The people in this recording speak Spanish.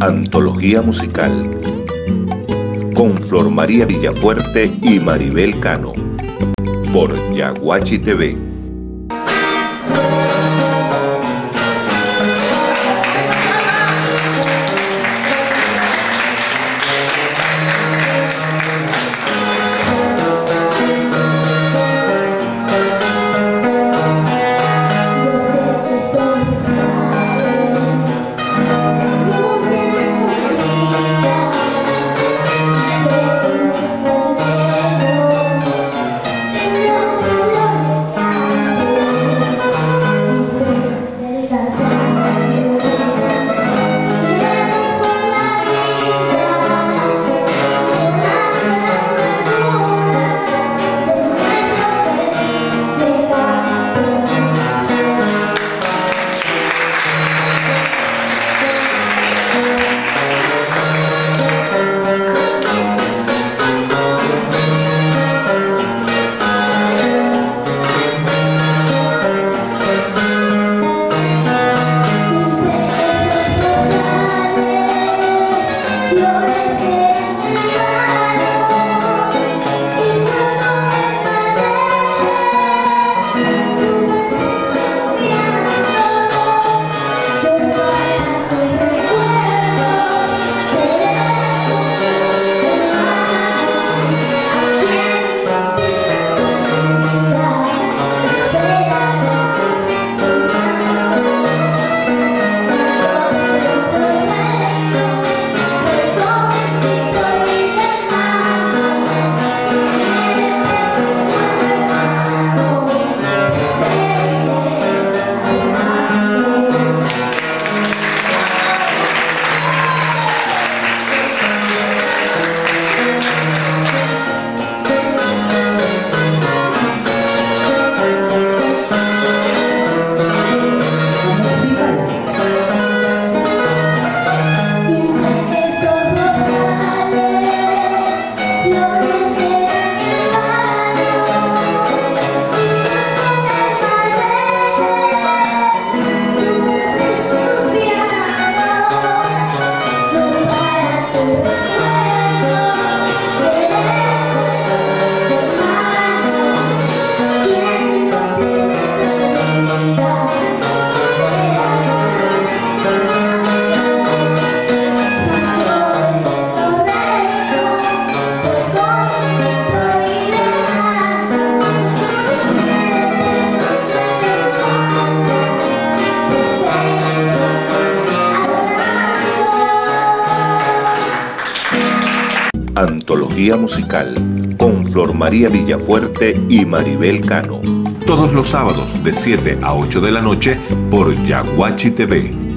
Antología musical con Flor María Villafuerte y Maribel Cano por Yaguachi TV. Antología musical con Flor María Villafuerte y Maribel Cano. Todos los sábados de 7 a 8 de la noche por Yaguachi TV.